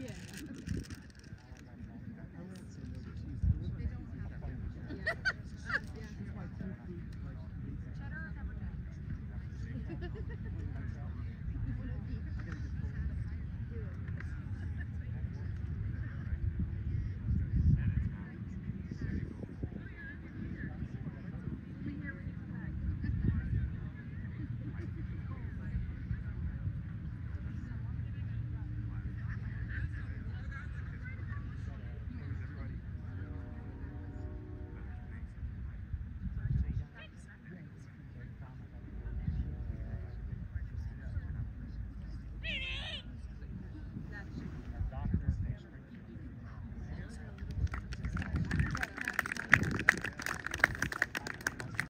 Yeah.